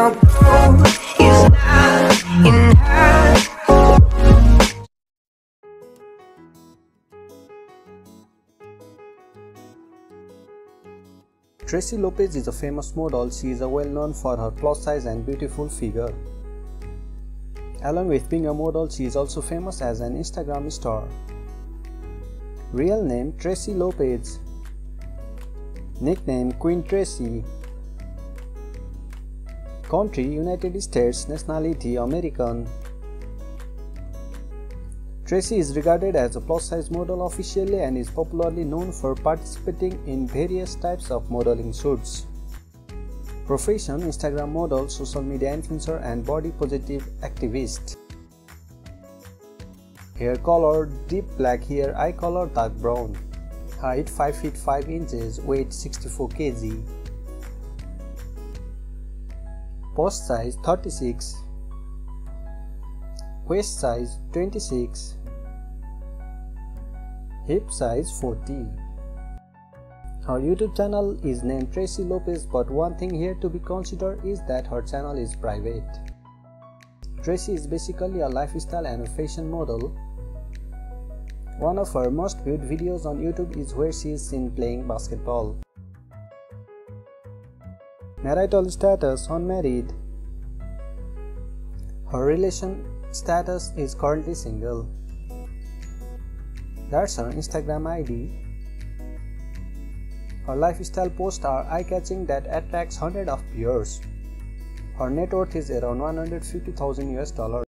Tracy Lopez is a famous model. She is well known for her plus size and beautiful figure. Along with being a model, she is also famous as an Instagram star. Real name Tracy Lopez. Nickname Queen Tracy. Country United States. Nationality American. Tracy is regarded as a plus size model officially and is popularly known for participating in various types of modeling shoots. Profession Instagram model, social media influencer, and body positive activist. Hair color deep black hair, eye color dark brown. Height 5 feet 5 inches, weight 64 kg. Post size 36. Waist size 26 hip size 40. Her YouTube channel is named Tracy Lopez but one thing here to be considered is that her channel is private. Tracy is basically a lifestyle and a fashion model. One of her most viewed videos on YouTube is where she is seen playing basketball. Marital status unmarried. Her relation status is currently single. That's her Instagram ID. Her lifestyle posts are eye-catching that attracts hundreds of viewers. Her net worth is around 150,000 US dollars.